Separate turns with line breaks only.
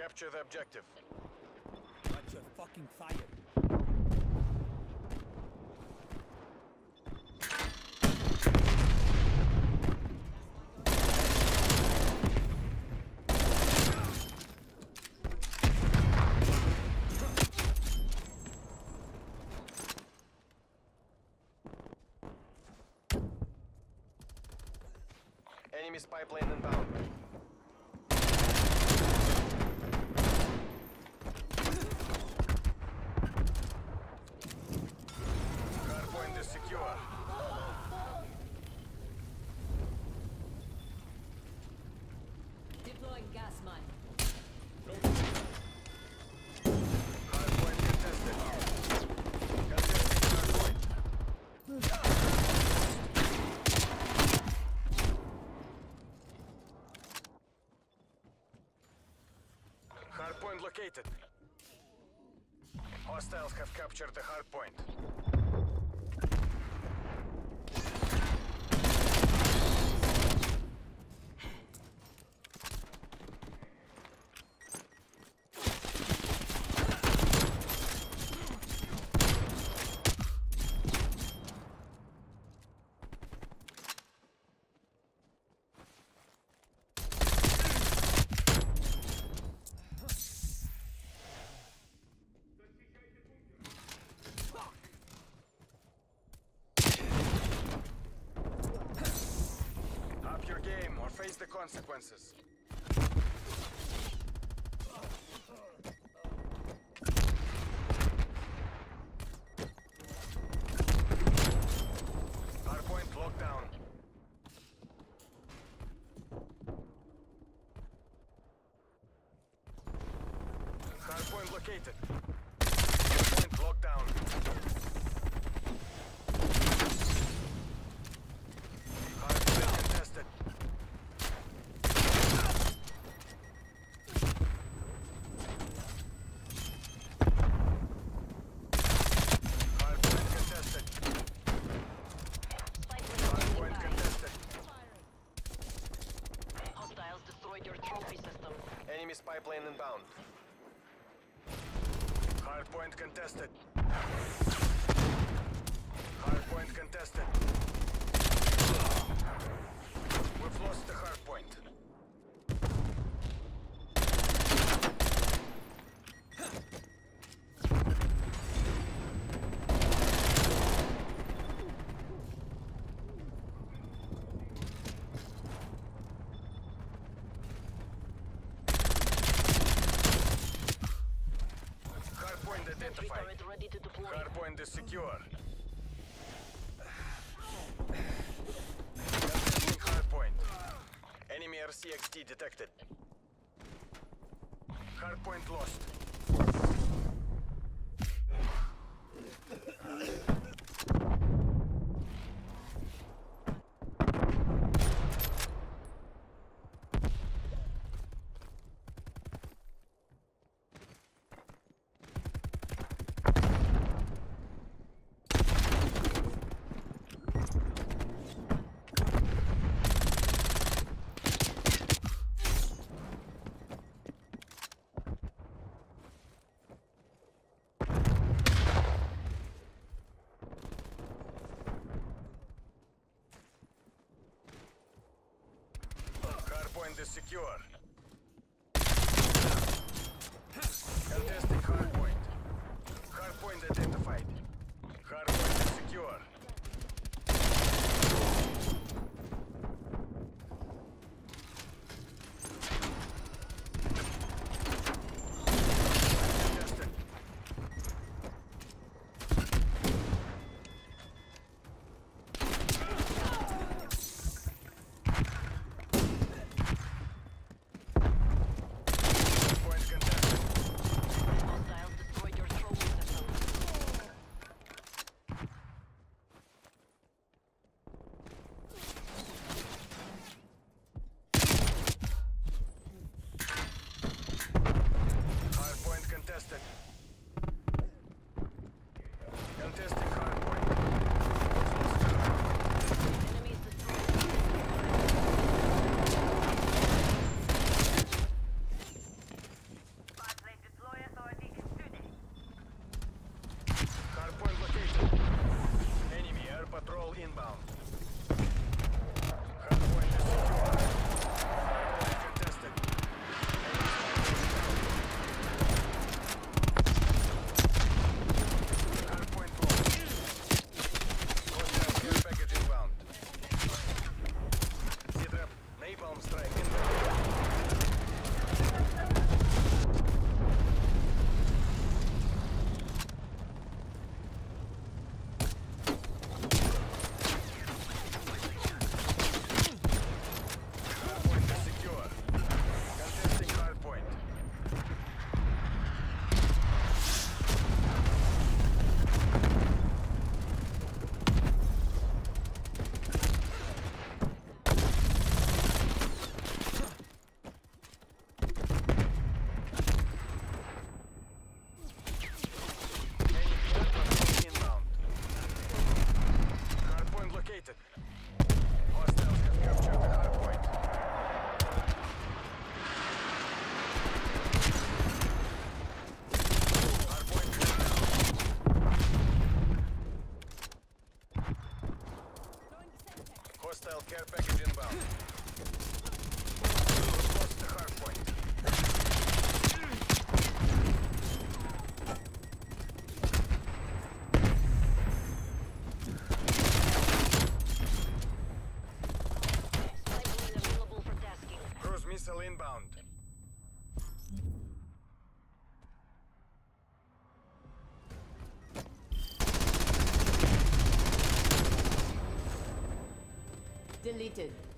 Capture the objective.
Watch your fucking fire.
Enemy spy plane inbound. Hardpoint is secure.
Deploying gas mine.
Hardpoint contested. Contesting hardpoint. Hardpoint located. Hostiles have captured the hardpoint. Up your game or face the consequences. Hardpoint. Hardpoint located. Point locked down. Hardpoint contested. Hardpoint contested. Hardpoint contested.
Hostiles destroyed your trophy system.
Enemy spy plane inbound. Hardpoint contested. Hardpoint contested. We've lost the hardpoint. Hardpoint
Sentry
identified.
turret ready to deploy.
Hardpoint is secure. Hardpoint. Enemy RCXD detected. Hardpoint lost. Hardpoint is secure. Contesting hardpoint. Hardpoint identified. inbound. Inbound.
Deleted.